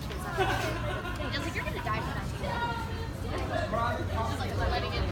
Thank you.